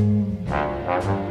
Mm-hmm.